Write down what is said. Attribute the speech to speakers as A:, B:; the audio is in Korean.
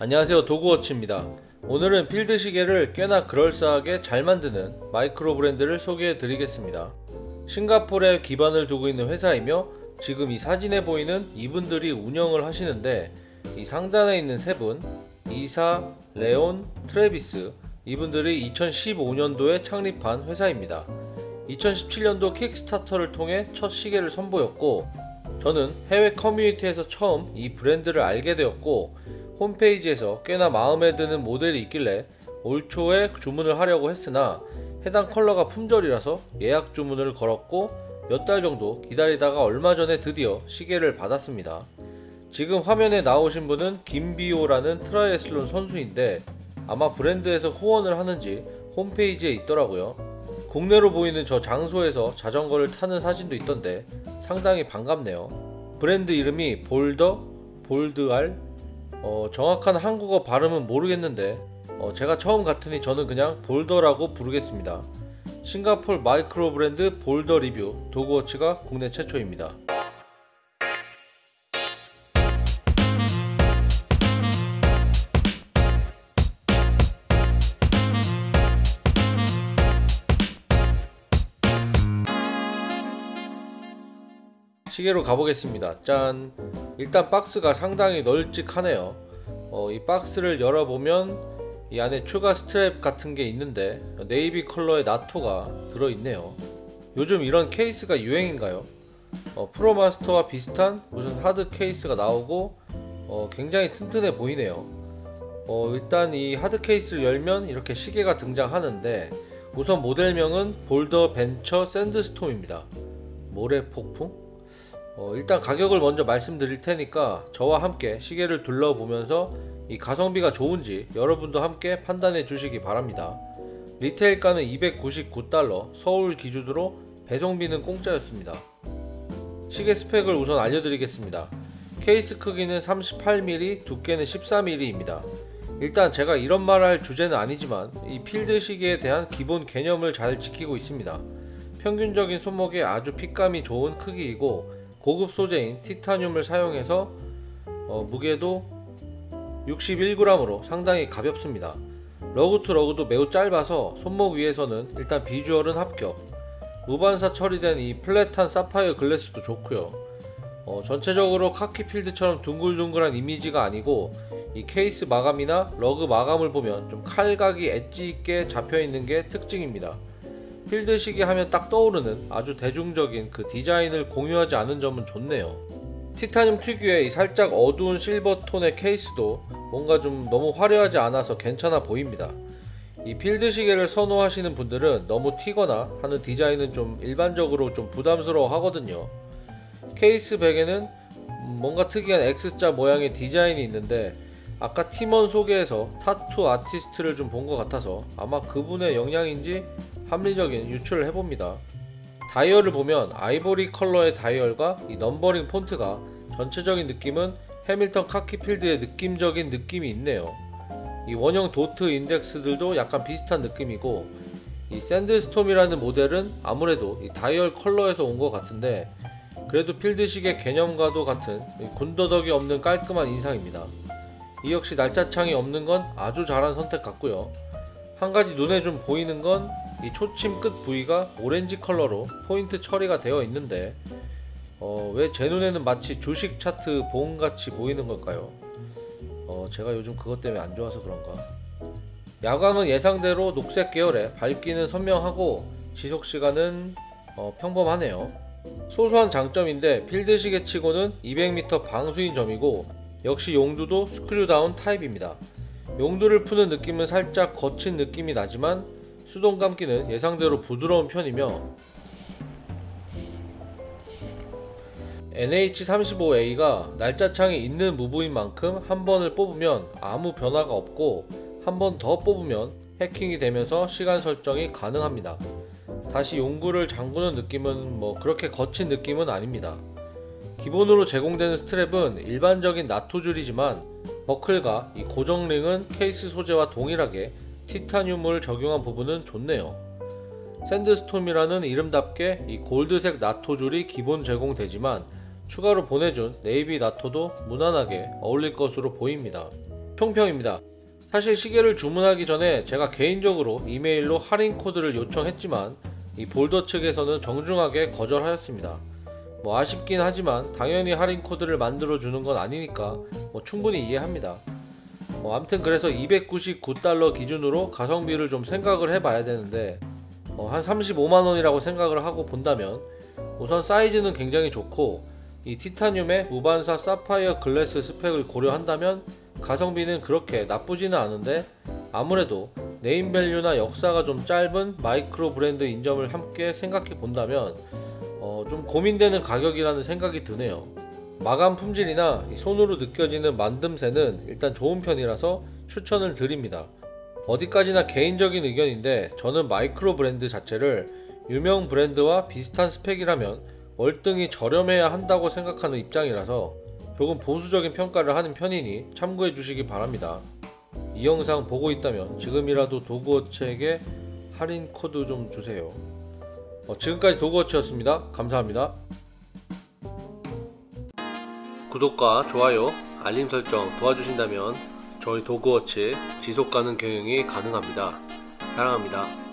A: 안녕하세요 도그워치입니다. 오늘은 필드 시계를 꽤나 그럴싸하게 잘 만드는 마이크로 브랜드를 소개해 드리겠습니다. 싱가포르에 기반을 두고 있는 회사이며 지금 이 사진에 보이는 이분들이 운영을 하시는데 이 상단에 있는 세 분 이사, 레온, 트레비스 이분들이 2015년도에 창립한 회사입니다. 2017년도 킥스타터를 통해 첫 시계를 선보였고 저는 해외 커뮤니티에서 처음 이 브랜드를 알게 되었고 홈페이지에서 꽤나 마음에 드는 모델이 있길래 올 초에 주문을 하려고 했으나 해당 컬러가 품절이라서 예약 주문을 걸었고 몇 달 정도 기다리다가 얼마 전에 드디어 시계를 받았습니다. 지금 화면에 나오신 분은 김비호라는 트라이애슬론 선수인데 아마 브랜드에서 후원을 하는지 홈페이지에 있더라고요. 국내로 보이는 저 장소에서 자전거를 타는 사진도 있던데 상당히 반갑네요. 브랜드 이름이 볼더, 볼드알, 어, 정확한 한국어 발음은 모르겠는데 어, 제가 처음 같으니 저는 그냥 볼더라고 부르겠습니다. 싱가폴 마이크로 브랜드 볼더 리뷰 도그워치가 국내 최초입니다. 시계로 가보겠습니다. 짠! 일단 박스가 상당히 널찍하네요. 어, 이 박스를 열어보면 이 안에 추가 스트랩 같은 게 있는데 네이비 컬러의 나토가 들어있네요. 요즘 이런 케이스가 유행인가요? 어, 프로마스터와 비슷한 무슨 하드 케이스가 나오고 어, 굉장히 튼튼해 보이네요. 어, 일단 이 하드 케이스를 열면 이렇게 시계가 등장하는데 우선 모델명은 볼더 벤처 샌드스톰입니다. 모래 폭풍? 어, 일단 가격을 먼저 말씀드릴 테니까 저와 함께 시계를 둘러보면서 이 가성비가 좋은지 여러분도 함께 판단해 주시기 바랍니다. 리테일가는 299달러, 서울 기준으로 배송비는 공짜였습니다. 시계 스펙을 우선 알려드리겠습니다. 케이스 크기는 38mm, 두께는 14mm입니다. 일단 제가 이런 말을 할 주제는 아니지만 이 필드 시계에 대한 기본 개념을 잘 지키고 있습니다. 평균적인 손목에 아주 핏감이 좋은 크기이고 고급 소재인 티타늄을 사용해서 어, 무게도 61g으로 상당히 가볍습니다. lug to lug도 매우 짧아서 손목 위에서는 일단 비주얼은 합격. 무반사 처리된 이 플랫한 사파이어 글래스도 좋고요. 어, 전체적으로 카키 필드처럼 둥글둥글한 이미지가 아니고 이 케이스 마감이나 lug 마감을 보면 좀 칼각이 엣지 있게 잡혀 있는 게 특징입니다. 필드 시계 하면 딱 떠오르는 아주 대중적인 그 디자인을 공유하지 않은 점은 좋네요. 티타늄 특유의 살짝 어두운 실버 톤의 케이스도 뭔가 좀 너무 화려하지 않아서 괜찮아 보입니다. 이 필드 시계를 선호하시는 분들은 너무 튀거나 하는 디자인은 좀 일반적으로 좀 부담스러워 하거든요. 케이스 백에는 뭔가 특이한 X자 모양의 디자인이 있는데 아까 팀원 소개에서 타투 아티스트를 좀 본 것 같아서 아마 그분의 영향인지 합리적인 유추를 해봅니다. 다이얼을 보면 아이보리 컬러의 다이얼과 이 넘버링 폰트가 전체적인 느낌은 해밀턴 카키필드의 느낌적인 느낌이 있네요. 이 원형 도트 인덱스들도 약간 비슷한 느낌이고 이 샌드스톰이라는 모델은 아무래도 이 다이얼 컬러에서 온 것 같은데 그래도 필드 시계의 개념과도 같은 군더더기 없는 깔끔한 인상입니다. 이 역시 날짜창이 없는 건 아주 잘한 선택 같고요. 한 가지 눈에 좀 보이는 건 이 초침 끝 부위가 오렌지 컬러로 포인트 처리가 되어 있는데 어, 왜 제 눈에는 마치 주식 차트 봉같이 보이는 걸까요? 어, 제가 요즘 그것 때문에 안 좋아서 그런가? 야광은 예상대로 녹색 계열에 밝기는 선명하고 지속 시간은 어, 평범하네요. 소소한 장점인데 필드 시계 치고는 200m 방수인 점이고 역시 용두도 스크류다운 타입입니다. 용두를 푸는 느낌은 살짝 거친 느낌이 나지만 수동 감기는 예상대로 부드러운 편이며 NH35A가 날짜창이 있는 무브인 만큼 한 번을 뽑으면 아무 변화가 없고 한 번 더 뽑으면 해킹이 되면서 시간 설정이 가능합니다. 다시 용구를 잠그는 느낌은 뭐 그렇게 거친 느낌은 아닙니다. 기본으로 제공되는 스트랩은 일반적인 나토 줄이지만 버클과 이 고정링은 케이스 소재와 동일하게 티타늄을 적용한 부분은 좋네요. 샌드스톰이라는 이름답게 이 골드색 나토 줄이 기본 제공되지만 추가로 보내준 네이비 나토도 무난하게 어울릴 것으로 보입니다. 총평입니다. 사실 시계를 주문하기 전에 제가 개인적으로 이메일로 할인 코드를 요청했지만 이 볼더 측에서는 정중하게 거절하였습니다. 뭐 아쉽긴 하지만 당연히 할인 코드를 만들어 주는 건 아니니까 뭐 충분히 이해합니다. 뭐 아무튼 그래서 299달러 기준으로 가성비를 좀 생각을 해봐야 되는데 어, 한 35만 원이라고 생각을 하고 본다면 우선 사이즈는 굉장히 좋고 이 티타늄의 무반사 사파이어 글래스 스펙을 고려한다면 가성비는 그렇게 나쁘지는 않은데 아무래도 네임밸류나 역사가 좀 짧은 마이크로 브랜드 인점을 함께 생각해 본다면 어, 좀 고민되는 가격이라는 생각이 드네요. 마감 품질이나 이 손으로 느껴지는 만듦새는 일단 좋은 편이라서 추천을 드립니다. 어디까지나 개인적인 의견인데 저는 마이크로 브랜드 자체를 유명 브랜드와 비슷한 스펙이라면 월등히 저렴해야 한다고 생각하는 입장이라서 조금 보수적인 평가를 하는 편이니 참고해 주시기 바랍니다. 이 영상 보고 있다면 지금이라도 도그워치에게 할인 코드 좀 주세요. 어, 지금까지 도그워치였습니다. 감사합니다. 구독과 좋아요, 알림 설정 도와주신다면 저희 도그워치 지속 가능 경영이 가능합니다. 사랑합니다.